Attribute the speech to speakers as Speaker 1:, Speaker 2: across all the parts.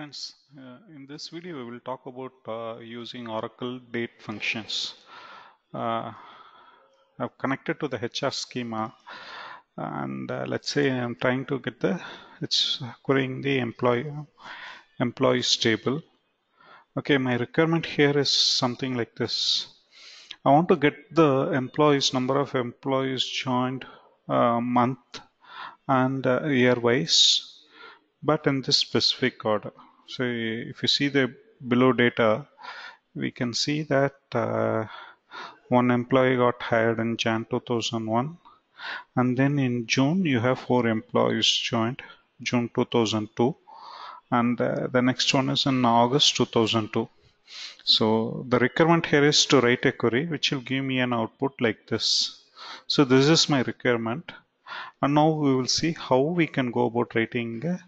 Speaker 1: friends, uh, in this video we will talk about uh, using Oracle date functions. Uh, I've connected to the HR schema and uh, let's say I'm trying to get the, it's querying the employee, employees table. Okay, my requirement here is something like this. I want to get the employees, number of employees joined uh, month and uh, year wise but in this specific order. So if you see the below data, we can see that uh, one employee got hired in Jan 2001 and then in June you have four employees joined June 2002 and uh, the next one is in August 2002 so the requirement here is to write a query which will give me an output like this. So this is my requirement and now we will see how we can go about writing a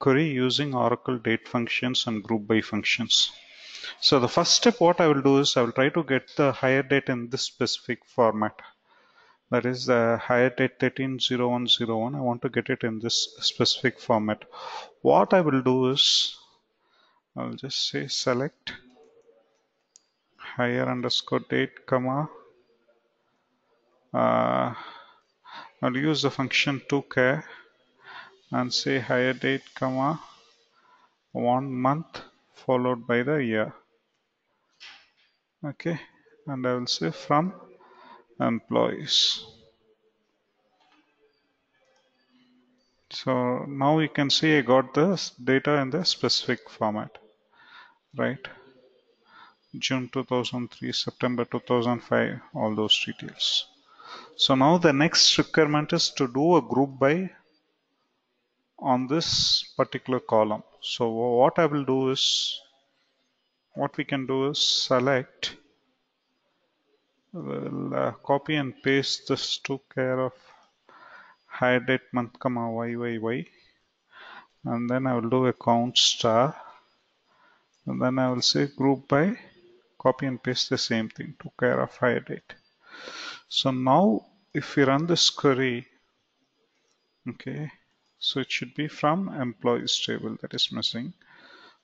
Speaker 1: query using Oracle date functions and group by functions. So the first step what I will do is I will try to get the hire date in this specific format. That is the hire date 130101. I want to get it in this specific format. What I will do is I'll just say select hire underscore date comma uh, I'll use the function to care and say hire date comma one month followed by the year. Okay and I will say from employees. So now you can see I got the data in the specific format right? June 2003 September 2005 all those details. So now the next requirement is to do a group by on this particular column. So what I will do is, what we can do is select, we'll uh, copy and paste this to char of hire date month comma YYY and then I will do a count star and then I will say group by copy and paste the same thing to char of hire date. So now if we run this query, okay, so it should be from employees table that is missing.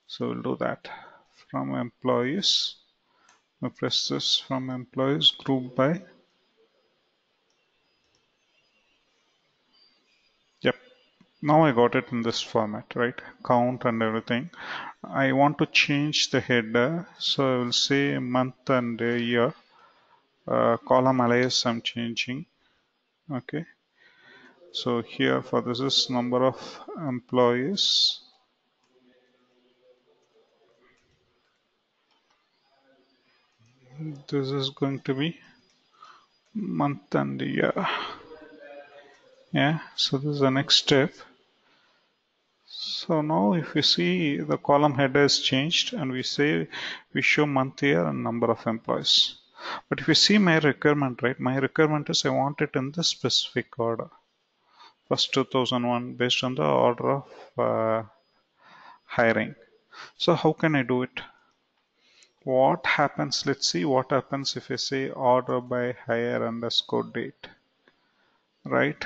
Speaker 1: So we'll do that from employees. we press this from employees group by. Yep. Now I got it in this format, right? Count and everything. I want to change the header. So I will say month and year. Uh, column alias I'm changing. Okay so here for this is number of employees. This is going to be month and year. Yeah so this is the next step. So now if we see the column header is changed and we say we show month year and number of employees. But if you see my requirement right my requirement is I want it in the specific order first 2001 based on the order of uh, hiring. So how can I do it? What happens let's see what happens if I say order by hire underscore date right?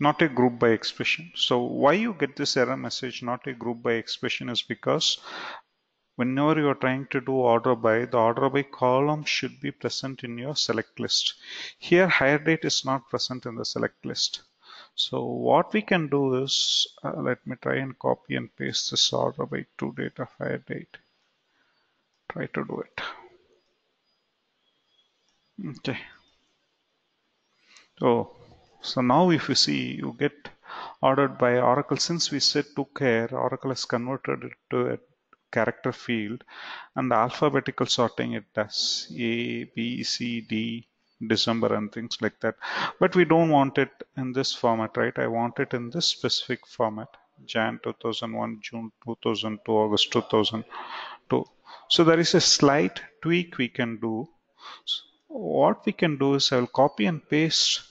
Speaker 1: Not a group by expression. So why you get this error message not a group by expression is because whenever you are trying to do order by the order by column should be present in your select list. Here hire date is not present in the select list. So what we can do is uh, let me try and copy and paste this order by to date of hire date. Try to do it. Okay. Oh so now if you see you get ordered by Oracle. Since we said to char Oracle has converted it to a character field and the alphabetical sorting it does A, B, C, D, December and things like that. But we don't want it in this format, right? I want it in this specific format. Jan 2001, June 2002, August 2002. So there is a slight tweak we can do. So what we can do is I'll copy and paste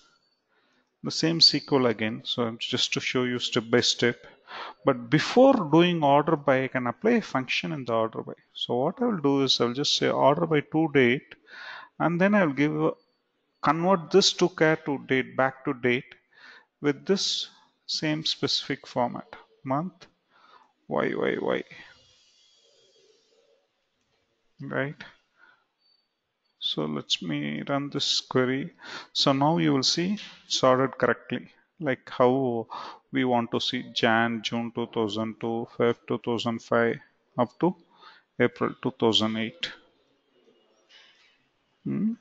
Speaker 1: the same SQL again. So just to show you step by step but before doing order by, I can apply a function in the order by. So what I will do is I'll just say order by to date, and then I'll give convert this to char to date back to date. with this same specific format month y y y right so let me run this query so now you will see sorted correctly like how we want to see Jan June 2002 Feb 2005 up to April 2008 hmm?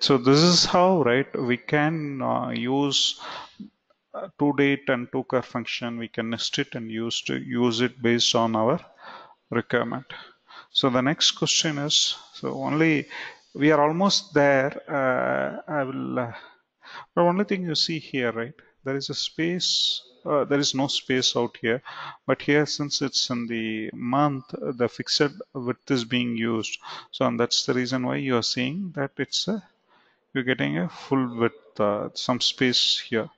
Speaker 1: so this is how right we can uh, use uh, to date and to char function we can nest it and use to use it based on our requirement so the next question is so only we are almost there uh, I will the only thing you see here right? There is a space uh, there is no space out here. But here since it's in the month the fixed width is being used. So and that's the reason why you are seeing that it's a you're getting a full width uh, some space here.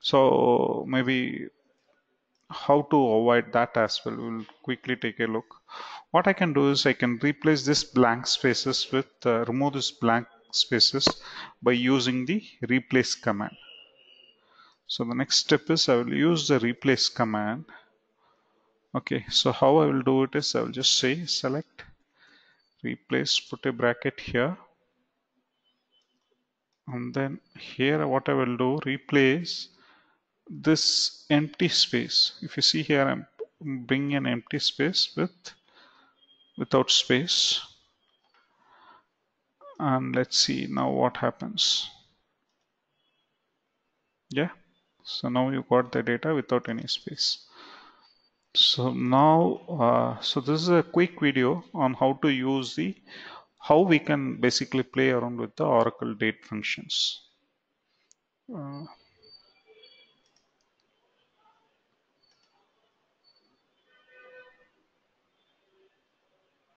Speaker 1: So maybe how to avoid that as well we'll quickly take a look. What I can do is I can replace this blank spaces with uh, remove this blank spaces by using the replace command. So the next step is I will use the replace command. Okay so how I will do it is I will just say select replace put a bracket here. And then here what I will do replace this empty space. If you see here I'm bringing an empty space with without space and let's see now what happens. Yeah. So now you got the data without any space. So now uh, so this is a quick video on how to use the how we can basically play around with the oracle date functions. Uh,